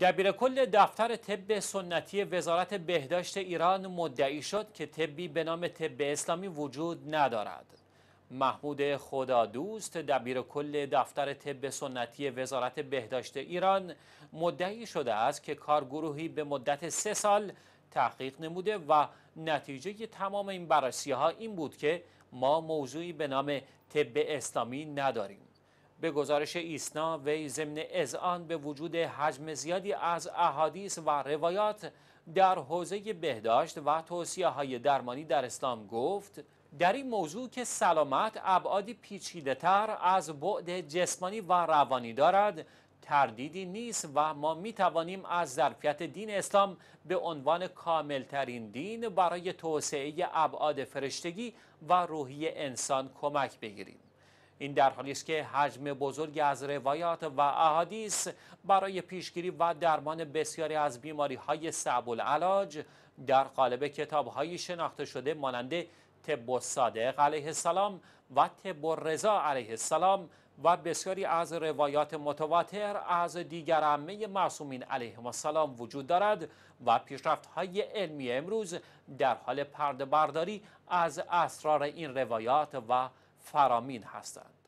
دبیر کل دفتر طب سنتی وزارت بهداشت ایران مدعی شد که طبی به نام طب اسلامی وجود ندارد. محمود خدادوست دبیر کل دفتر طب سنتی وزارت بهداشت ایران مدعی شده است که کارگروهی به مدت سه سال تحقیق نموده و نتیجه تمام این بررسی ها این بود که ما موضوعی به نام طب اسلامی نداریم. به گزارش ایسنا وی ضمن اذعان به وجود حجم زیادی از احادیث و روایات در حوزه بهداشت و توصیه های درمانی در اسلام گفت در این موضوع که سلامت ابعادی پیچیده تر از بعد جسمانی و روانی دارد تردیدی نیست و ما می توانیم از ظرفیت دین اسلام به عنوان کاملترین دین برای توسعه ابعاد فرشتگی و روحی انسان کمک بگیریم. این در حالی است که حجم بزرگی از روایات و احادیث برای پیشگیری و درمان بسیاری از بیماری های صعب العلاج در قالب کتاب های شناخته شده مانند طب صادق علیه السلام و طب رضا علیه السلام و بسیاری از روایات متواتر از دیگر عمه معصومین علیهم السلام وجود دارد و پیشرفت های علمی امروز در حال پرده برداری از اسرار این روایات و فرامین هستند.